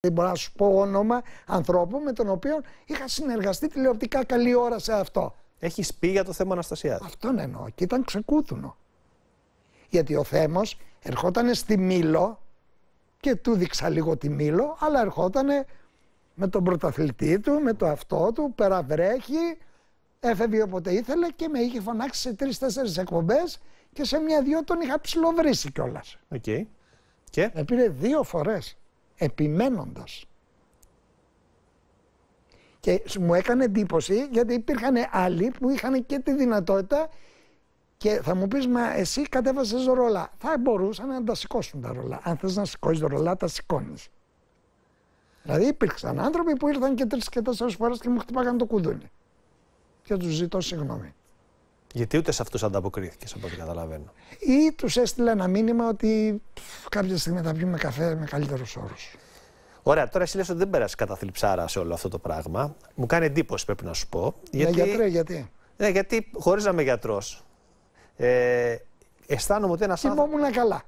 Δεν μπορώ να σου πω όνομα ανθρώπου με τον οποίο είχα συνεργαστεί τηλεοπτικά καλή ώρα σε αυτό. Έχεις πει για το θέμα Αναστασιάδη. Αυτόν εννοώ. Και ήταν ξεκούθουνο. Γιατί ο Θέμος ερχόταν στη Μήλο και του δείξα λίγο τη Μήλο, αλλά ερχόταν με τον πρωταθλητή του, με το αυτό του, πέρα βρέχει, έφευγε όποτε ήθελε και με είχε φωνάξει σε τρεις-τέσσερις εκπομπές και σε μια-δυο τον είχα ψιλοβρίσει κιόλας. Οκ. Και; Με πήρε δύο φορές επιμένοντας. Και μου έκανε εντύπωση γιατί υπήρχαν άλλοι που είχαν και τη δυνατότητα και θα μου πεις, μα εσύ κατέβασες ρολά. Θα μπορούσαν να τα σηκώσουν τα ρολά. Αν θες να σηκώσεις ρολά, τα σηκώνεις. Δηλαδή υπήρξαν άνθρωποι που ήρθαν και τρεις και τέσσερις φορές και μου χτυπάγαν το κουδούνι. Και τους ζητώ συγγνώμη. Γιατί ούτε σε αυτούς ανταποκρίθηκες, από ό,τι καταλαβαίνω. Ή τους έστειλε ένα μήνυμα ότι κάποια στιγμή θα πιούμε καφέ με καλύτερους όρους. Ωραία, τώρα εσύ λες ότι δεν πέρασε κατά θλιψάρα σε όλο αυτό το πράγμα. Μου κάνει εντύπωση, πρέπει να σου πω. Γιατί... Ναι, γιατρέ, γιατί; Ναι, γιατί χωρίς να είμαι γιατρός, ε, αισθάνομαι ότι ένας άνθρωπο. Κοιμόμουν καλά.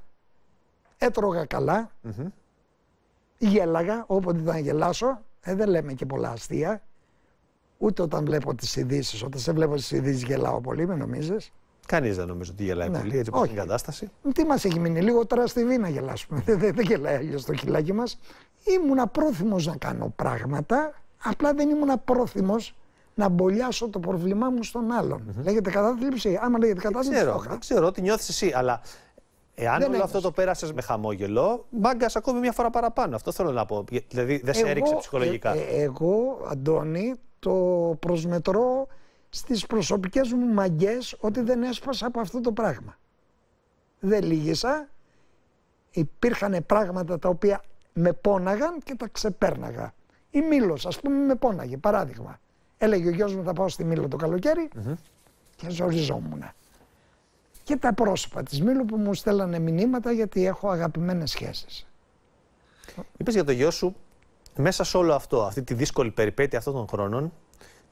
Έτρωγα καλά. Mm-hmm. Γέλαγα όποτε ήταν να γελάσω. Ε, δεν λέμε και πολλά αστεία. Ούτε όταν βλέπω τις ειδήσεις. Όταν σε βλέπω τι ειδήσεις γελάω πολύ, με νομίζεις; Κανείς δεν νομίζω ότι γελάει ναι. πολύ έτσι όπως την κατάσταση. Τι μας έχει μείνει, λίγο τώρα στη Βίνα γελάσουμε. δεν, δεν γελάει αλλιώς το χιλάκι μας. Ήμουνα πρόθυμος να κάνω πράγματα. Απλά δεν ήμουν πρόθυμος να μπολιάσω το πρόβλημά μου στον άλλον. Mm-hmm. Λέγεται κατάθλιψη. Άμα λέγεται κατάθλιψη. Δεν ξέρω, δεν ξέρω τι νιώθεις εσύ, αλλά εάν όλο αυτό το πέρασες με χαμόγελο, μάγκας ακόμη μια φορά παραπάνω. Αυτό θέλω να πω. Δηλαδή δεν σε έριξε ψυχολογικά. Ε, ε, εγώ, Αντώνη, το προσμετρώ στις προσωπικές μου μαγκές ότι δεν έσπασα από αυτό το πράγμα. Δεν λύγησα. Υπήρχαν πράγματα τα οποία με πόναγαν και τα ξεπέρναγα. Η Μήλος, ας πούμε, με πόναγε, παράδειγμα. Έλεγε ο γιος μου θα πάω στη Μήλο το καλοκαίρι mm-hmm. και ζοριζόμουν. Και τα πρόσωπα της Μήλου που μου στέλνανε μηνύματα γιατί έχω αγαπημένες σχέσεις. Είπες για το γιο σου, μέσα σε όλο αυτό, αυτή τη δύσκολη περιπέτεια αυτών των χρόνων,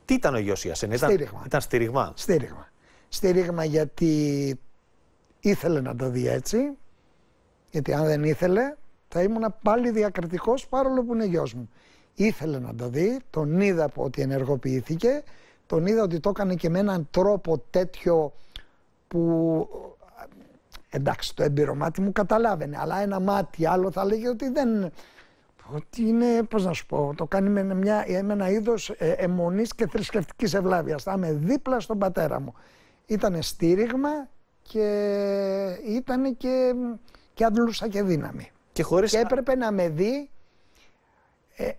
τι ήταν ο γιος για σένα, ήταν, στήριγμα. ήταν στήριγμα; Στήριγμα. Στήριγμα γιατί ήθελε να το δει έτσι, γιατί αν δεν ήθελε θα ήμουν πάλι διακριτικός παρόλο που είναι γιος μου ήθελε να το δει, τον είδα ότι ενεργοποιήθηκε, τον είδα ότι το έκανε και με έναν τρόπο τέτοιο που εντάξει το έμπειρο μάτι μου καταλάβαινε, αλλά ένα μάτι άλλο θα λέγει ότι δεν... Ότι είναι, πώς να σου πω, το κάνει με, μια, με ένα είδος ε, αιμονής και θρησκευτικής ευλάβειας. Θα είμαι δίπλα στον πατέρα μου. Ήταν στήριγμα και ήταν και, και αντλούσα και δύναμη. Και, χωρίς... και έπρεπε να με δει ε,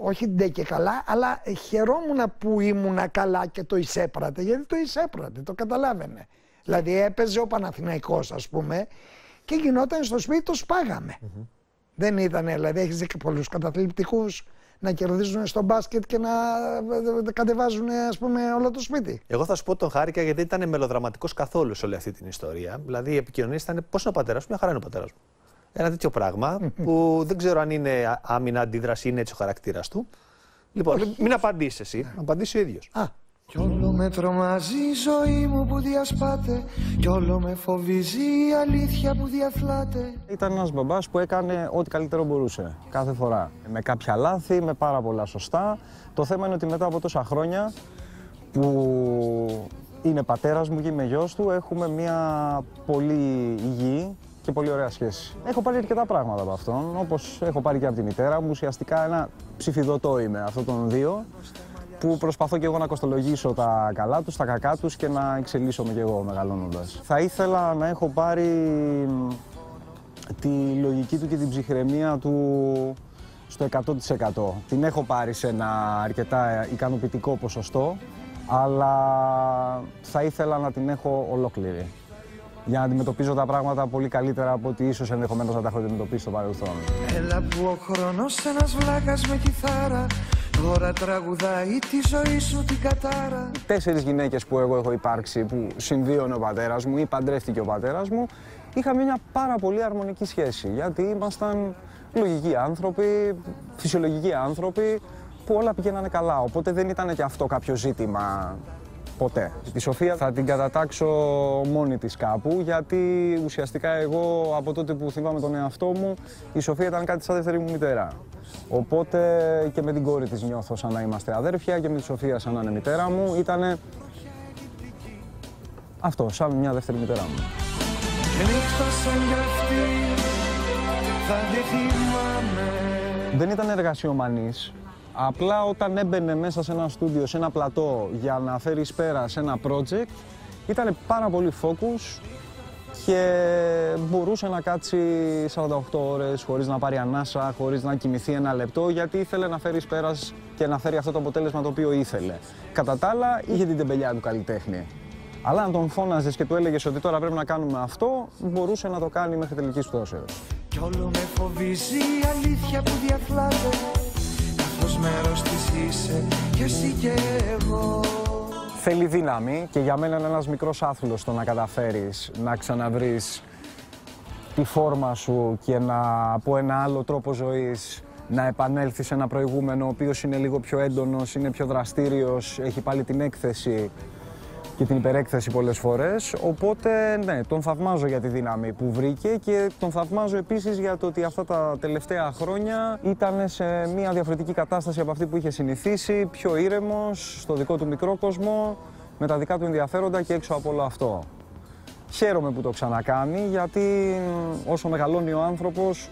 όχι ντε και καλά, αλλά χαιρόμουν που ήμουνα καλά και το εισέπρατε, γιατί το εισέπρατε, το καταλάβαινε. Δηλαδή έπαιζε ο Παναθηναϊκός ας πούμε και γινόταν στο σπίτι το σπάγαμε. Δεν ήταν, δηλαδή έχεις και πολλούς καταθλιπτικούς να κερδίζουν στο μπάσκετ και να κατεβάζουν ας πούμε όλο το σπίτι. Εγώ θα σου πω τον χάρηκα γιατί ήταν μελοδραματικός καθόλου σε όλη αυτή την ιστορία. Δηλαδή η επικοινωνία ήταν πώς είναι ο πατέρας μου, μια χαρά είναι ο πατέρας μου ένα τέτοιο πράγμα που δεν ξέρω αν είναι άμυνα αντίδραση, είναι έτσι ο χαρακτήρας του. Λοιπόν, μην απαντήσεις εσύ, απαντήσει ο ίδιος. Κι όλο με τρομάζει η ζωή μου που διασπάται. Κι όλο με φοβίζει η αλήθεια που διαφλάται. Ήταν ένας μπαμπάς που έκανε ό,τι καλύτερο μπορούσε κάθε φορά. Με κάποια λάθη, με πάρα πολλά σωστά. Το θέμα είναι ότι μετά από τόσα χρόνια που είναι πατέρας μου και είμαι γιος του Έχουμε μια πολύ υγιή και πολύ ωραία σχέση. Έχω πάρει αρκετά πράγματα από αυτόν, όπως έχω πάρει και από τη μητέρα μου. Ουσιαστικά ένα ψηφιδωτό είμαι αυτών των δύο, που προσπαθώ και εγώ να κοστολογήσω τα καλά τους, τα κακά τους και να εξελίσσομαι και εγώ μεγαλώνοντα. Θα ήθελα να έχω πάρει τη λογική του και την ψυχραιμία του στο 100%. Την έχω πάρει σε ένα αρκετά ικανοποιητικό ποσοστό, αλλά θα ήθελα να την έχω ολόκληρη για να αντιμετωπίζω τα πράγματα πολύ καλύτερα από ότι ίσως ενδεχομένως να τα έχω αντιμετωπίσει στο παρελθόν. Έλα που ο χρόνος ένας βλάκας με κιθάρα Τώρα τραγουδάει τη ζωή σου την κατάρα. Τέσσερις γυναίκες που εγώ έχω υπάρξει, που συμβίωνε ο πατέρας μου ή παντρεύτηκε ο πατέρας μου, είχαμε μια πάρα πολύ αρμονική σχέση. Γιατί ήμασταν λογικοί άνθρωποι, φυσιολογικοί άνθρωποι, που όλα πηγαίνανε καλά. Οπότε δεν ήταν και αυτό κάποιο ζήτημα Ποτέ. Τη Σοφία θα την κατατάξω μόνη της κάπου, γιατί ουσιαστικά εγώ από τότε που θυμάμαι τον εαυτό μου, η Σοφία ήταν κάτι σαν δεύτερη μου μητέρα. Οπότε και με την κόρη της νιώθω σαν να είμαστε αδέρφια και με τη Σοφία σαν να είναι μητέρα μου. Ήτανε αυτό, σαν μια δεύτερη μητέρα μου. Δεν ήταν εργασιομανής. Απλά όταν έμπαινε μέσα σε ένα στούντιο, σε ένα πλατό για να φέρεις πέρα σε ένα project, ήταν πάρα πολύ focus και μπορούσε να κάτσει 48 ώρες χωρίς να πάρει ανάσα, χωρίς να κοιμηθεί ένα λεπτό, γιατί ήθελε να φέρεις πέρας και να φέρει αυτό το αποτέλεσμα το οποίο ήθελε. Κατά τα άλλα, είχε την τεμπελιά του καλλιτέχνη. Αλλά αν τον φώναζες και του έλεγες ότι τώρα πρέπει να κάνουμε αυτό, μπορούσε να το κάνει μέχρι τελικής πτώσεως. Κι όλο με φοβίζει η αλήθεια που διαφλάται. Καθώ μέρος της είσαι και εσύ και εγώ. Θέλει δύναμη και για μένα είναι ένας μικρός άθλος το να καταφέρεις να ξαναβρεις τη φόρμα σου και να από ένα άλλο τρόπο ζωής να επανέλθεις σε ένα προηγούμενο ο οποίος είναι λίγο πιο έντονος, είναι πιο δραστήριος, έχει πάλι την έκθεση και την υπερέκθεση πολλές φορές, οπότε ναι, τον θαυμάζω για τη δύναμη που βρήκε και τον θαυμάζω επίσης για το ότι αυτά τα τελευταία χρόνια ήταν σε μια διαφορετική κατάσταση από αυτή που είχε συνηθίσει, πιο ήρεμος, στο δικό του μικρό κόσμο, με τα δικά του ενδιαφέροντα και έξω από όλο αυτό. Χαίρομαι που το ξανακάνει γιατί όσο μεγαλώνει ο άνθρωπος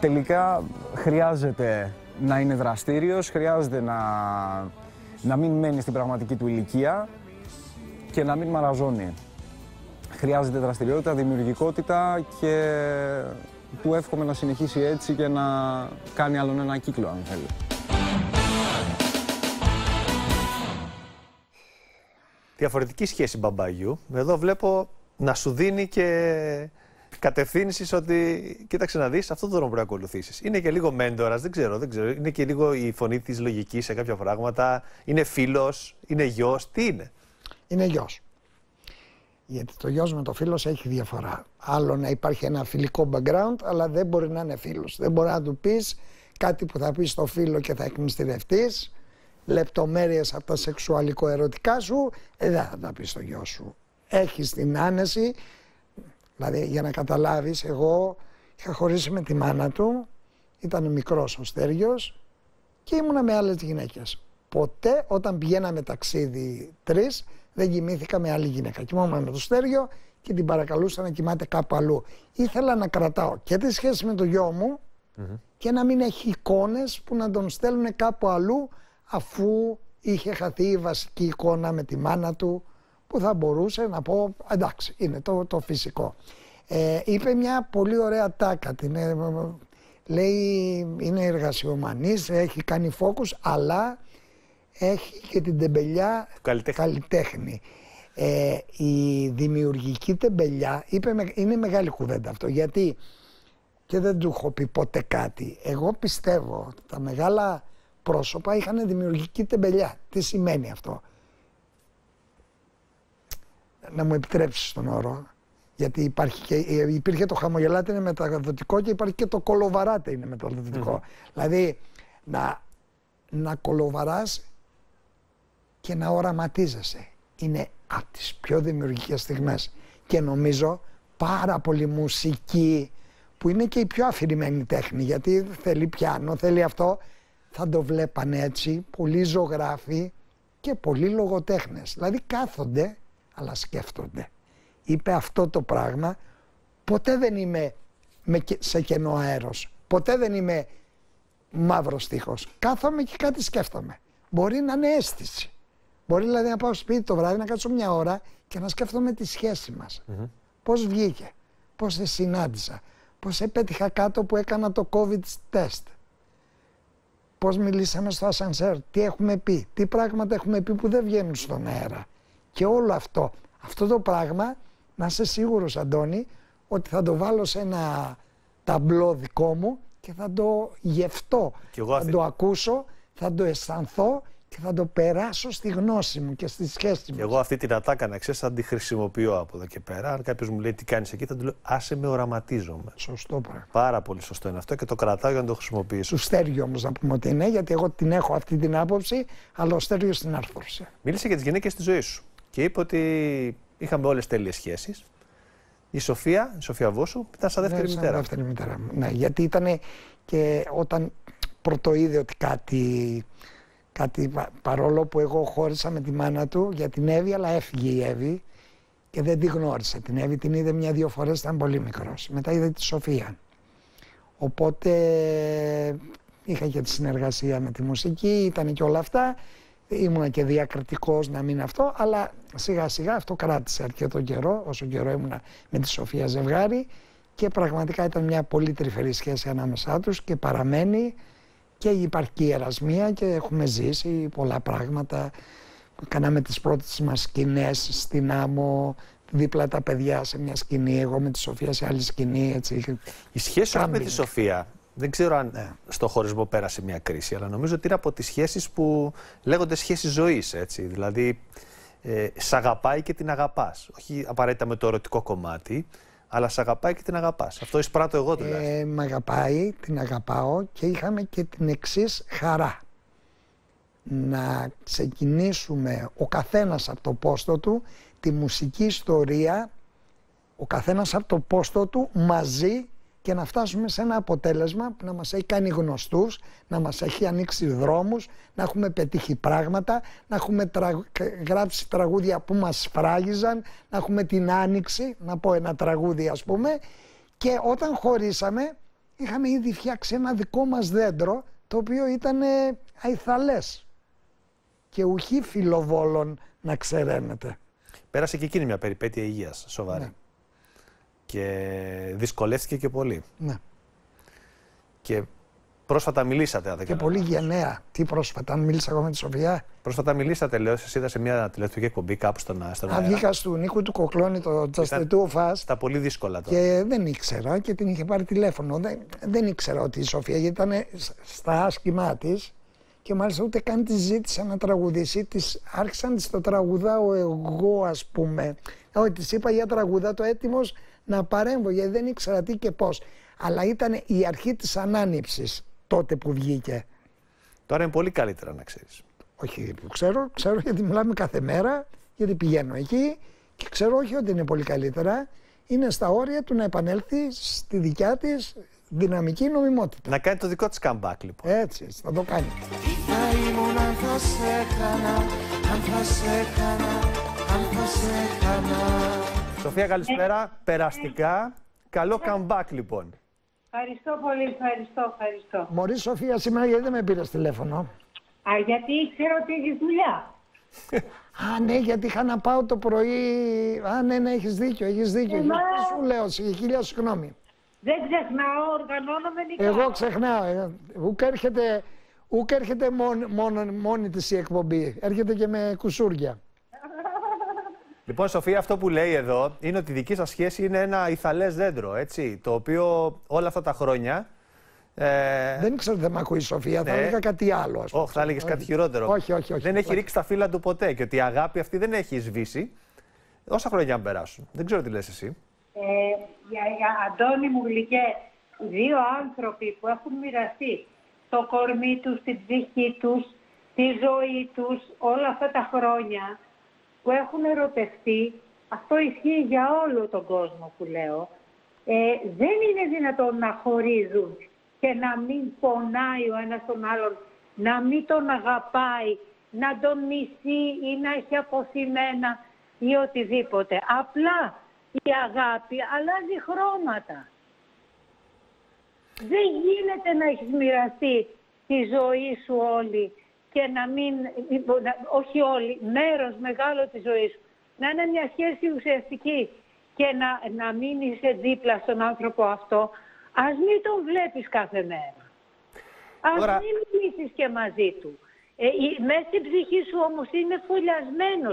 τελικά χρειάζεται να είναι δραστήριος, χρειάζεται να, να μην μένει στην πραγματική του ηλικία και να μην μαραζώνει. Χρειάζεται δραστηριότητα, δημιουργικότητα και του εύχομαι να συνεχίσει έτσι και να κάνει άλλον ένα κύκλο αν θέλει. Διαφορετική σχέση μπαμπάγιου. Εδώ βλέπω να σου δίνει και κατευθύνσεις ότι κοίταξε να δεις αυτό το δρόμο που ακολουθήσεις. Είναι και λίγο μέντορας, δεν ξέρω, δεν ξέρω. Είναι και λίγο η φωνή της λογικής σε κάποια πράγματα. Είναι φίλος, είναι γιος, τι είναι; Είναι γιος. Γιατί το γιος με το φίλος έχει διαφορά. Άλλο να υπάρχει ένα φιλικό background, αλλά δεν μπορεί να είναι φίλος. Δεν μπορεί να του πεις κάτι που θα πεις στο φίλο και θα εκμυστηρευτείς, λεπτομέρειες από τα σεξουαλικό-ερωτικά σου, ε, δεν θα τα πεις στο γιο σου. Έχεις την άνεση, δηλαδή για να καταλάβεις, εγώ είχα χωρίσει με τη μάνα του, ήταν μικρός ο Στέργιος και ήμουνα με άλλες γυναίκες. Ποτέ όταν πηγαίναμε ταξίδι τρεις δεν κοιμήθηκα με άλλη γυναίκα. Κοιμόμουν με το στέργιο και την παρακαλούσα να κοιμάται κάπου αλλού. Ήθελα να κρατάω και τη σχέση με το γιο μου και να μην έχει εικόνες που να τον στέλνουν κάπου αλλού αφού είχε χαθεί η βασική εικόνα με τη μάνα του που θα μπορούσε να πω εντάξει είναι το, το φυσικό. Ε, είπε μια πολύ ωραία τάκα, την, ε, λέει είναι εργασιομανής, έχει κάνει φόκους αλλά έχει και την τεμπελιά καλλιτέχνη. Ε, η δημιουργική τεμπελιά είπε, είναι μεγάλη κουβέντα αυτό γιατί και δεν του έχω πει ποτέ κάτι. Εγώ πιστεύω τα μεγάλα πρόσωπα είχαν δημιουργική τεμπελιά. Τι σημαίνει αυτό; Να μου επιτρέψεις τον όρο. Γιατί υπάρχει και, υπήρχε το χαμογελάτε είναι μεταδοτικό και υπάρχει και το κολοβαράτε είναι μεταδοτικό. Δηλαδή να, να κολοβαράς και να οραματίζεσαι. Είναι από τις πιο δημιουργικές στιγμές. Και νομίζω πάρα πολύ μουσική που είναι και η πιο αφηρημένη τέχνη γιατί θέλει πιάνο, θέλει αυτό. Θα το βλέπανε έτσι πολλοί ζωγράφοι και πολλοί λογοτέχνες. Δηλαδή κάθονται αλλά σκέφτονται. Είπε αυτό το πράγμα ποτέ δεν είμαι σε κενό αέρος. Ποτέ δεν είμαι μαύρος στίχος. Κάθομαι και κάτι σκέφτομαι. Μπορεί να είναι αίσθηση. Μπορεί δηλαδή να πάω σπίτι το βράδυ να κάτσω μια ώρα και να σκέφτομαι τη σχέση μας. Mm-hmm. Πώς βγήκε, πώς σε συνάντησα, πώς επέτυχα κάτω που έκανα το COVID test. Πώς μιλήσαμε στο ασανσέρ, τι έχουμε πει, τι πράγματα έχουμε πει που δεν βγαίνουν στον αέρα. Και όλο αυτό, αυτό το πράγμα, να είσαι σίγουρος, Αντώνη, ότι θα το βάλω σε ένα ταμπλό δικό μου και θα το γευτώ. Θα το ακούσω, θα το αισθανθώ και θα το περάσω στη γνώση μου και στη σχέση μου. Εγώ αυτή την ατάκα να ξέρεις, θα τη χρησιμοποιώ από εδώ και πέρα. Αν κάποιος μου λέει τι κάνεις εκεί, θα του λέω Άσε με οραματίζομαι. Σωστό πράγμα. Πάρα πολύ σωστό είναι αυτό και το κρατάω για να το χρησιμοποιήσω. Του Στέργιο όμως να πούμε ότι είναι, γιατί εγώ την έχω αυτή την άποψη, αλλά ο Στέργιο στην άρθρωση. Μίλησε για τις γυναίκες στη ζωή σου και είπε ότι είχαμε όλες τέλειες σχέσεις. Η Σοφία, η Σοφία Βόσου, ήταν σαν δεύτερη ναι, μητέρα. Σαν δεύτερη μητέρα μου. Ναι, γιατί ήταν και όταν πρωτοείδε ότι κάτι, κάτι, παρόλο που εγώ χώρισα με τη μάνα του για την Εύη, αλλά έφυγε η Εύη και δεν τη γνώρισε. Την Εύη την είδε μια-δύο φορές, ήταν πολύ μικρός. Μετά είδε τη Σοφία. Οπότε είχα και τη συνεργασία με τη μουσική, ήταν και όλα αυτά. Ήμουνα και διακριτικός να μην αυτό, αλλά σιγά σιγά αυτό κράτησε αρκετό καιρό, όσο καιρό ήμουνα με τη Σοφία ζευγάρι και πραγματικά ήταν μια πολύ τρυφερή σχέση ανάμεσά τους και παραμένει και υπάρχει και η ερασμία και έχουμε ζήσει πολλά πράγματα. Κάναμε τις πρώτες μας σκηνές στην Άμμο, δίπλα τα παιδιά σε μια σκηνή, εγώ με τη Σοφία σε άλλη σκηνή. Έτσι. Η σχέση σου με Κάμπινγκ. τη Σοφία, δεν ξέρω αν ε, στο χωρισμό πέρασε μια κρίση, αλλά νομίζω ότι είναι από τις σχέσεις που λέγονται σχέσεις ζωής, έτσι. Δηλαδή, ε, σ' αγαπάει και την αγαπάς. Όχι απαραίτητα με το ερωτικό κομμάτι, αλλά σ' αγαπάει και την αγαπάς. Αυτό εισπράττω εγώ τουλάχιστον. Ε, μ' αγαπάει, την αγαπάω και είχαμε και την εξής χαρά. Να ξεκινήσουμε ο καθένας από το πόστο του τη μουσική ιστορία, ο καθένας από το πόστο του μαζί και να φτάσουμε σε ένα αποτέλεσμα που να μας έχει κάνει γνωστούς, να μας έχει ανοίξει δρόμους, να έχουμε πετύχει πράγματα, να έχουμε τρα- γράψει τραγούδια που μας φράγιζαν, να έχουμε την άνοιξη, να πω ένα τραγούδι ας πούμε, και όταν χωρίσαμε είχαμε ήδη φτιάξει ένα δικό μας δέντρο, το οποίο ήταν ε, αϊθαλές και ουχή φιλοβόλων να ξέρετε. Πέρασε και εκείνη μια περιπέτεια υγείας, σοβαρή. Ναι. Και δυσκολεύτηκε και πολύ. Ναι. Και πρόσφατα μιλήσατε, αν δεν Και κάνω πολύ λάθος. γενναία. Τι πρόσφατα, αν μίλησα εγώ με τη Σοφιά. Πρόσφατα μιλήσατε, λέω, σας είδα σε μια τηλεοπτική εκπομπή κάπου στον, στον Αν αέρα. βγήκα του Νίκου του Κοκλώνη το Just the Ήταν- Two of Us Στα πολύ δύσκολα τώρα. και δεν ήξερα και την είχε πάρει τηλέφωνο. Δεν, δεν ήξερα ότι η Σοφία γιατί ήταν στα άσχημά της και μάλιστα ούτε καν τη ζήτησα να τραγουδήσει. Της, άρχισα να της το τραγουδάω εγώ, ας πούμε. Όχι, της είπα για τραγουδά το έτοιμος να παρέμβω γιατί δεν ήξερα τι και πώς. Αλλά ήταν η αρχή της ανάνυψης τότε που βγήκε. Τώρα είναι πολύ καλύτερα να ξέρεις. Όχι που ξέρω, ξέρω γιατί μιλάμε κάθε μέρα, γιατί πηγαίνω εκεί και ξέρω όχι ότι είναι πολύ καλύτερα. Είναι στα όρια του να επανέλθει στη δικιά της δυναμική νομιμότητα. Να κάνει το δικό της comeback λοιπόν. Έτσι, έτσι, θα το κάνει. Τι θα ήμουν αν θα σε έκανα, αν θα σε έκανα, αν θα σε έκανα. Σοφία καλησπέρα, περαστικά. Καλό comeback λοιπόν. Ευχαριστώ πολύ, ευχαριστώ, ευχαριστώ. Μωρή Σοφία, σήμερα γιατί δεν με πήρες τηλέφωνο; Α, γιατί ήξερα ότι έχεις δουλειά. Α, ναι, γιατί είχα να πάω το πρωί. Α, ναι, ναι, έχεις δίκιο, έχεις δίκιο. Ε, Γιατί μα- σου λέω, σε χίλια συγγνώμη. Δεν ξεχνάω, οργανώνομαι νικά. Εγώ ξεχνάω. ε, Ούκ έρχεται, ούκ έρχεται μόν- μόνο- μόνη της η εκπομπή. Έρχεται και με κουσούρια. Λοιπόν, Σοφία, αυτό που λέει εδώ είναι ότι η δική σας σχέση είναι ένα ηθαλές δέντρο, έτσι, το οποίο όλα αυτά τα χρόνια... Ε, Δεν ήξερα ότι δεν με ακούεις η Σοφία, θα Ναι. έλεγα κάτι άλλο. Ας πούμε. όχι, θα έλεγες κάτι χειρότερο. Όχι, όχι, όχι. Δεν έχει Όχι. ρίξει τα φύλλα του ποτέ και ότι η αγάπη αυτή δεν έχει σβήσει. Όσα χρόνια αν περάσουν. Δεν ξέρω τι λες εσύ. Ε, για, για Αντώνη μου γλυκές, δύο άνθρωποι που έχουν μοιραστεί το κορμί τους, την ψυχή τους, τη ζωή τους όλα αυτά τα χρόνια που έχουν ερωτευτεί, αυτό ισχύει για όλο τον κόσμο που λέω, ε, δεν είναι δυνατόν να χωρίζουν και να μην πονάει ο ένας τον άλλον, να μην τον αγαπάει, να τον μισεί ή να έχει αποθυμένα ή οτιδήποτε. Απλά η αγάπη αλλάζει χρώματα. Δεν γίνεται να έχεις μοιραστεί τη ζωή σου όλη και να μην, να- όχι όλη, μέρος μεγάλος της ζωής σου. Να είναι μια σχέση ουσιαστική και να, να μην είσαι δίπλα στον άνθρωπο αυτό. Ας μην τον βλέπεις κάθε μέρα. Ας Τώρα- μην μιλήσεις και μαζί του. Ε, η- μέσα στην ψυχή σου όμως είναι φωλιασμένος.